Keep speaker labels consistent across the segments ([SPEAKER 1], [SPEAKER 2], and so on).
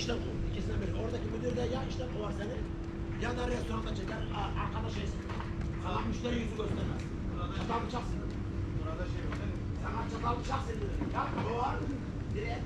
[SPEAKER 1] işten kovur. İkisinden biri. Oradaki müdür de ya işten kovar seni ya da restoranda çeker. Arkada şeysin. Sana müşteri yüzü göstermez. Çatal bıçak sinir.
[SPEAKER 2] Burada şey var.
[SPEAKER 1] Sana çatal bıçak sinir. Ya kovar. Direkt.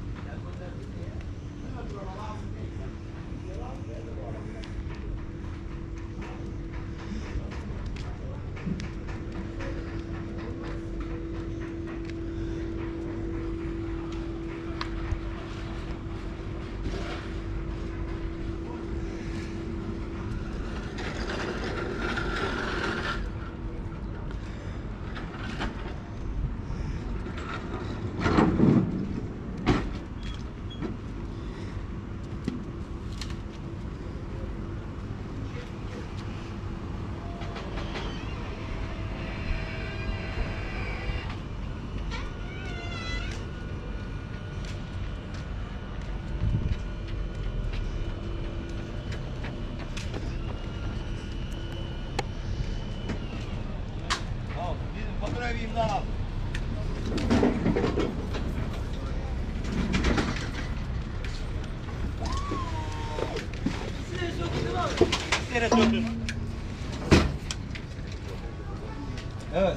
[SPEAKER 2] Al. Nereye söktün? Evet.